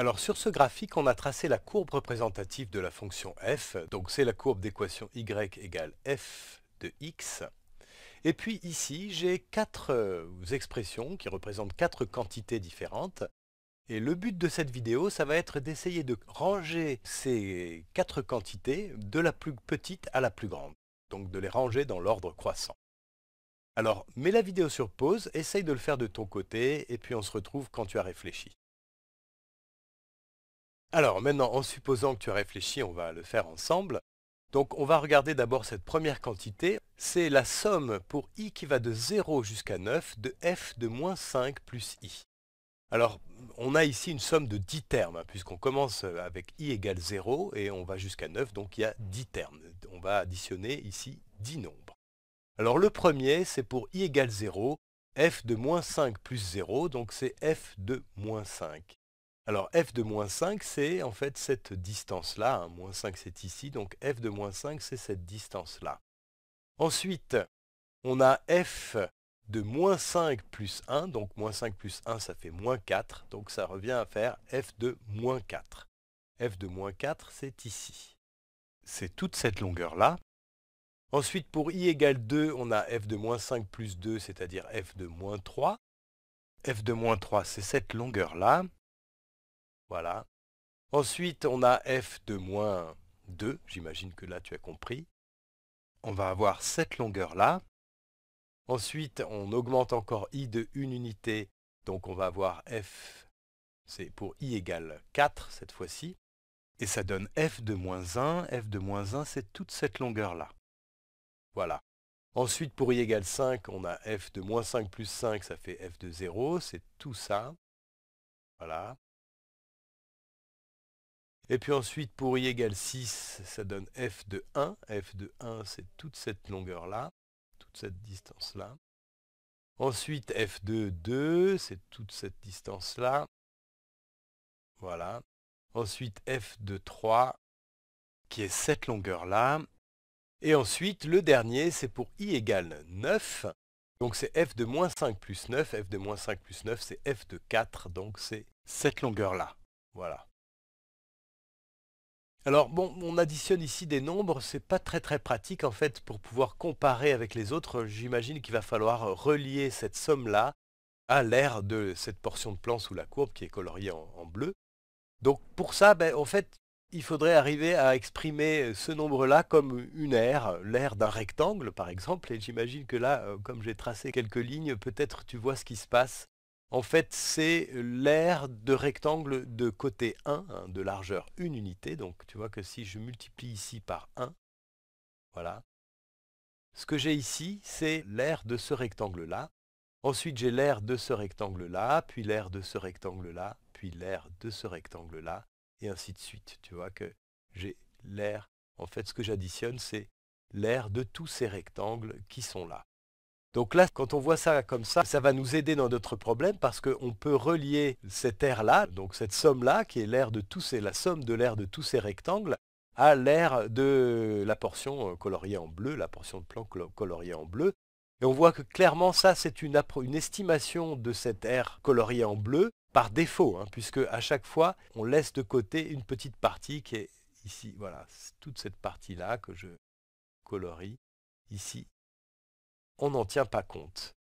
Alors sur ce graphique, on a tracé la courbe représentative de la fonction f. Donc c'est la courbe d'équation y égale f de x. Et puis ici, j'ai quatre euh, expressions qui représentent quatre quantités différentes. Et le but de cette vidéo, ça va être d'essayer de ranger ces quatre quantités de la plus petite à la plus grande. Donc de les ranger dans l'ordre croissant. Alors, mets la vidéo sur pause, essaye de le faire de ton côté, et puis on se retrouve quand tu as réfléchi. Alors maintenant, en supposant que tu as réfléchi, on va le faire ensemble. Donc on va regarder d'abord cette première quantité. C'est la somme pour i qui va de 0 jusqu'à 9 de f de moins 5 plus i. Alors on a ici une somme de 10 termes, hein, puisqu'on commence avec i égale 0 et on va jusqu'à 9, donc il y a 10 termes. On va additionner ici 10 nombres. Alors le premier, c'est pour i égale 0, f de moins 5 plus 0, donc c'est f de moins 5. Alors f de moins 5, c'est en fait cette distance-là. Hein. Moins 5, c'est ici. Donc f de moins 5, c'est cette distance-là. Ensuite, on a f de moins 5 plus 1. Donc moins 5 plus 1, ça fait moins 4. Donc ça revient à faire f de moins 4. f de moins 4, c'est ici. C'est toute cette longueur-là. Ensuite, pour i égale 2, on a f de moins 5 plus 2, c'est-à-dire f de moins 3. f de moins 3, c'est cette longueur-là. Voilà. Ensuite, on a f de moins 2. J'imagine que là, tu as compris. On va avoir cette longueur-là. Ensuite, on augmente encore i de 1 unité. Donc, on va avoir f, c'est pour i égale 4 cette fois-ci. Et ça donne f de moins 1. f de moins 1, c'est toute cette longueur-là. Voilà. Ensuite, pour i égale 5, on a f de moins 5 plus 5, ça fait f de 0. C'est tout ça. Voilà. Et puis ensuite, pour i égale 6, ça donne f de 1. f de 1, c'est toute cette longueur-là, toute cette distance-là. Ensuite, f de 2, c'est toute cette distance-là. Voilà. Ensuite, f de 3, qui est cette longueur-là. Et ensuite, le dernier, c'est pour i égale 9. Donc c'est f de moins 5 plus 9. f de moins 5 plus 9, c'est f de 4. Donc c'est cette longueur-là. Voilà. Alors bon, on additionne ici des nombres, c'est pas très très pratique en fait pour pouvoir comparer avec les autres. J'imagine qu'il va falloir relier cette somme-là à l'aire de cette portion de plan sous la courbe qui est coloriée en, bleu. Donc pour ça, ben, en fait, il faudrait arriver à exprimer ce nombre-là comme une aire, l'aire d'un rectangle par exemple, et j'imagine que là, euh, comme j'ai tracé quelques lignes, peut-être tu vois ce qui se passe en fait, c'est l'aire de rectangle de côté 1, hein, de largeur 1 unité. Donc, tu vois que si je multiplie ici par 1, voilà. Ce que j'ai ici, c'est l'aire de ce rectangle-là. Ensuite, j'ai l'aire de ce rectangle-là, puis l'aire de ce rectangle-là, puis l'aire de ce rectangle-là, et ainsi de suite. Tu vois que j'ai l'aire. En fait, ce que j'additionne, c'est l'aire de tous ces rectangles qui sont là. Donc là, quand on voit ça comme ça, ça va nous aider dans notre problème parce qu'on peut relier cette aire-là, donc cette somme-là, qui est l'aire de tous la somme de l'aire de tous ces rectangles, à l'aire de la portion euh, coloriée en bleu, la portion de plan coloriée en bleu. Et on voit que clairement, ça, c'est une, une, estimation de cette aire coloriée en bleu par défaut, hein, puisque à chaque fois, on laisse de côté une petite partie qui est ici. Voilà, toute cette partie-là que je colorie ici on n'en tient pas compte.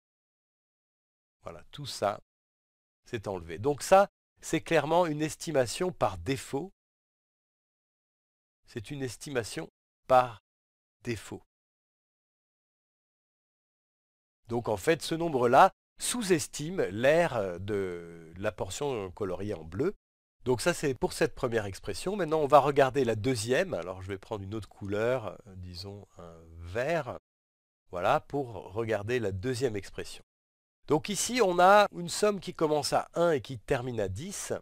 Voilà, tout ça, c'est enlevé. Donc ça, c'est clairement une estimation par défaut. C'est une estimation par défaut. Donc en fait, ce nombre-là sous-estime l'aire de la portion coloriée en bleu. Donc ça, c'est pour cette première expression. Maintenant, on va regarder la deuxième. Alors, je vais prendre une autre couleur, euh, disons un vert. Voilà pour regarder la deuxième expression. Donc ici, on a une somme qui commence à 1 et qui termine à 10,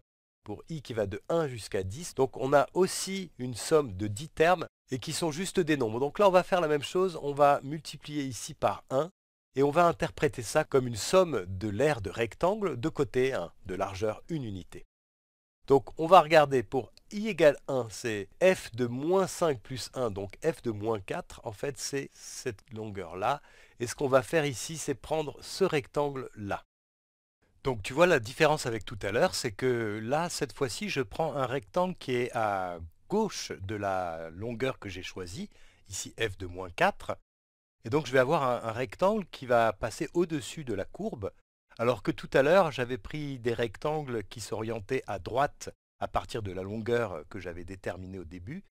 pour i qui va de 1 jusqu'à 10. Donc on a aussi une somme de 10 termes et qui sont juste des nombres. Donc là, on va faire la même chose, on va multiplier ici par 1 et on va interpréter ça comme une somme de l'aire de rectangle de côté 1, de largeur 1 unité. Donc on va regarder pour i égale 1, c'est f de moins 5 plus 1, donc f de moins 4, en fait c'est cette longueur-là. Et ce qu'on va faire ici, c'est prendre ce rectangle-là. Donc tu vois la différence avec tout à l'heure, c'est que là, cette fois-ci, je prends un rectangle qui est à gauche de la longueur que j'ai choisie, ici f de moins 4, et donc je vais avoir un, un rectangle qui va passer au-dessus de la courbe, alors que tout à l'heure, j'avais pris des rectangles qui s'orientaient à droite à partir de la longueur que j'avais déterminée au début,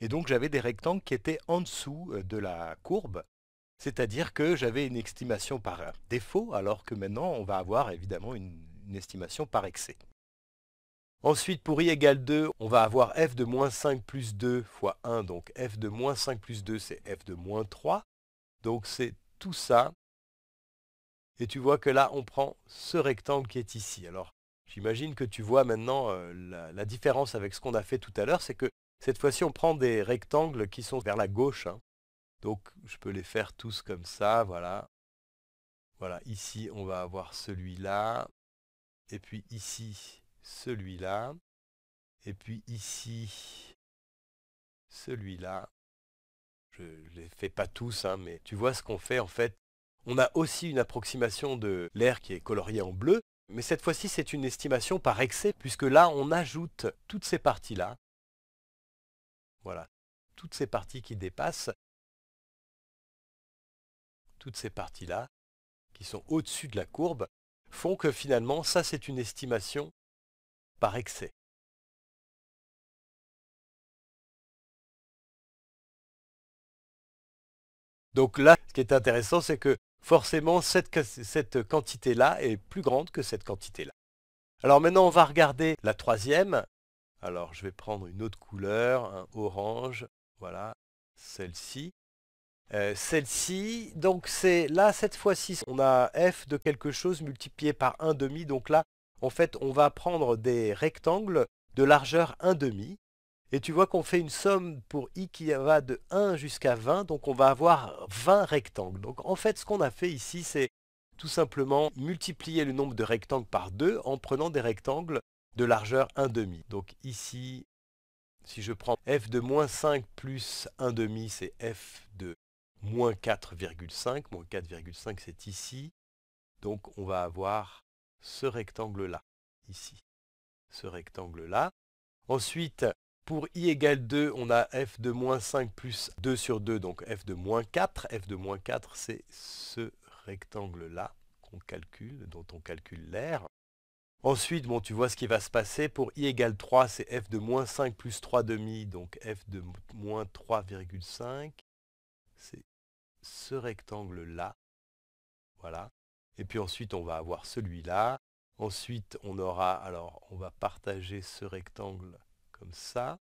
et donc j'avais des rectangles qui étaient en dessous de la courbe, c'est-à-dire que j'avais une estimation par défaut, alors que maintenant on va avoir évidemment une, estimation par excès. Ensuite, pour i égale 2, on va avoir f de moins 5 plus 2 fois 1. Donc f de moins 5 plus 2, c'est f de moins 3. Donc c'est tout ça. Et tu vois que là, on prend ce rectangle qui est ici. Alors, j'imagine que tu vois maintenant euh, la, différence avec ce qu'on a fait tout à l'heure. C'est que cette fois-ci, on prend des rectangles qui sont vers la gauche. Hein. Donc je peux les faire tous comme ça, voilà. Voilà, ici on va avoir celui-là. Et puis ici, celui-là. Et puis ici, celui-là. Je ne les fais pas tous, hein, mais tu vois ce qu'on fait en fait. On a aussi une approximation de l'air qui est colorié en bleu, mais cette fois-ci c'est une estimation par excès, puisque là on ajoute toutes ces parties-là. Voilà, toutes ces parties qui dépassent, toutes ces parties-là, qui sont au-dessus de la courbe, font que finalement, ça c'est une estimation par excès. Donc là, ce qui est intéressant, c'est que forcément, cette, quantité-là est plus grande que cette quantité-là. Alors maintenant, on va regarder la troisième. Alors, je vais prendre une autre couleur, un orange, voilà, celle-ci. Euh, celle-ci, donc c'est là cette fois-ci, on a f de quelque chose multiplié par 1 demi. Donc là, en fait, on va prendre des rectangles de largeur 1 demi. Et tu vois qu'on fait une somme pour i qui va de 1 jusqu'à 20, donc on va avoir 20 rectangles. Donc en fait, ce qu'on a fait ici, c'est tout simplement multiplier le nombre de rectangles par 2 en prenant des rectangles de largeur 1 demi. Donc ici, si je prends f de moins 5 plus 1 demi, c'est f de moins 4,5. Moins 4,5 c'est ici. Donc on va avoir ce rectangle-là, ici. Ce rectangle-là. Ensuite, pour i égale 2, on a f de moins 5 plus 2 sur 2, donc f de moins 4. f de moins 4, c'est ce rectangle-là qu'on calcule, dont on calcule l'air. Ensuite, bon, tu vois ce qui va se passer. Pour i égale 3, c'est f de moins 5 plus 3 demi, donc f de moins 3,5. C'est ce rectangle-là. Voilà. Et puis ensuite, on va avoir celui-là. Ensuite, on aura, alors, on va partager ce rectangle comme ça.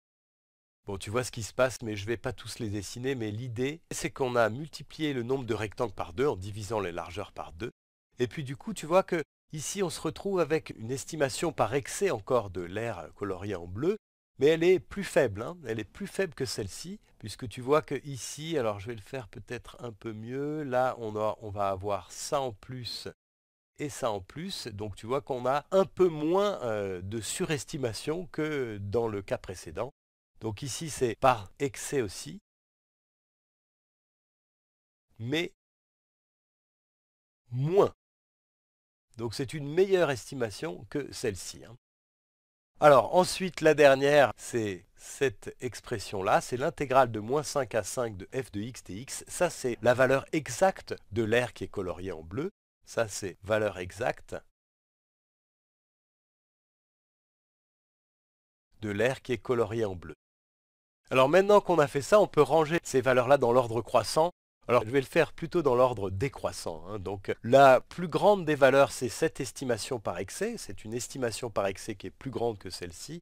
Bon, tu vois ce qui se passe, mais je vais pas tous les dessiner, mais l'idée, c'est qu'on a multiplié le nombre de rectangles par deux en divisant les largeurs par deux. Et puis du coup, tu vois que ici, on se retrouve avec une estimation par excès encore de l'air colorié en bleu, mais elle est plus faible, hein. elle est plus faible que celle-ci, puisque tu vois que ici, alors je vais le faire peut-être un peu mieux, là on, on va avoir ça en plus et ça en plus, donc tu vois qu'on a un peu moins euh, de surestimation que dans le cas précédent. Donc ici c'est par excès aussi, mais moins. Donc c'est une meilleure estimation que celle-ci. Hein. Alors ensuite, la dernière, c'est cette expression-là, c'est l'intégrale de moins 5 à 5 de f de x dx. Ça, c'est la valeur exacte de l'air qui est colorié en bleu. Ça, c'est valeur exacte de l'air qui est colorié en bleu. Alors maintenant qu'on a fait ça, on peut ranger ces valeurs-là dans l'ordre croissant alors je vais le faire plutôt dans l'ordre décroissant. Hein. Donc la plus grande des valeurs, c'est cette estimation par excès. C'est une estimation par excès qui est plus grande que celle-ci.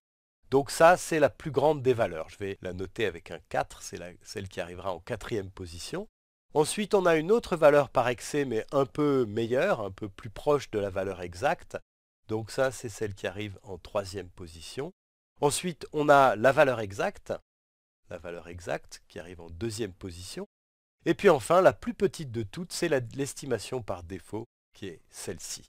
Donc ça, c'est la plus grande des valeurs. Je vais la noter avec un 4, c'est celle qui arrivera en quatrième position. Ensuite, on a une autre valeur par excès, mais un peu meilleure, un peu plus proche de la valeur exacte. Donc ça, c'est celle qui arrive en troisième position. Ensuite, on a la valeur exacte, la valeur exacte qui arrive en deuxième position. Et puis enfin, la plus petite de toutes, c'est l'estimation par défaut, qui est celle-ci.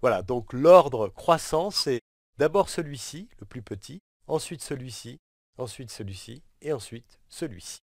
Voilà, donc l'ordre croissant, c'est d'abord celui-ci, le plus petit, ensuite celui-ci, ensuite celui-ci, et ensuite celui-ci.